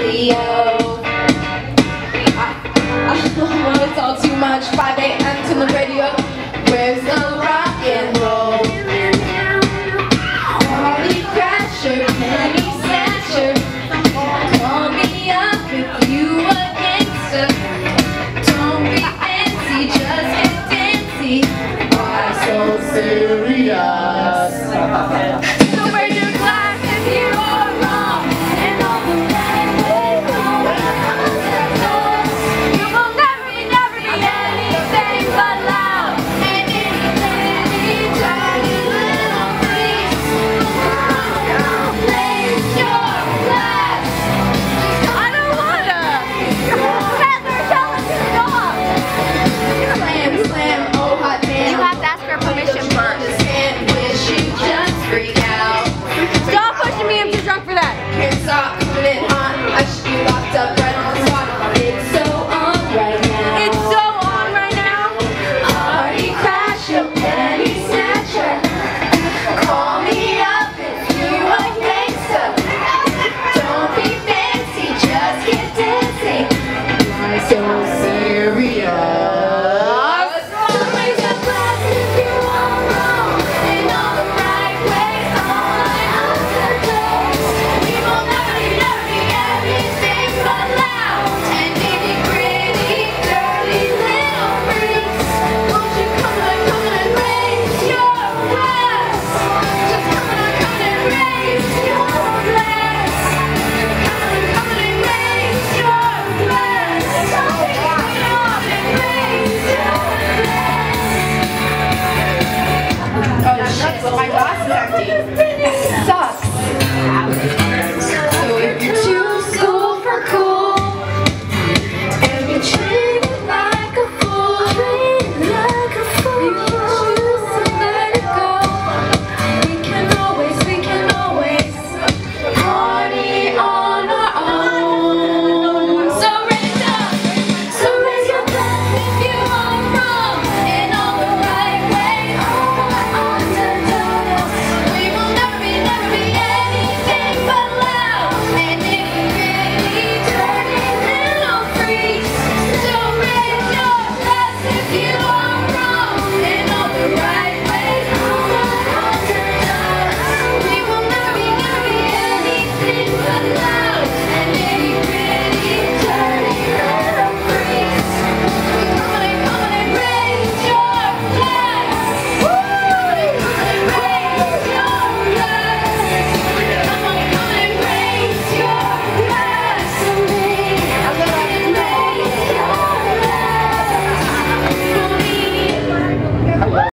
It's all too much. 5 a.m. to the radio. Where's the rock and roll? Penny Satcher. Call me up if you gangster. Don't be fancy, just get. Why so serious? Amen.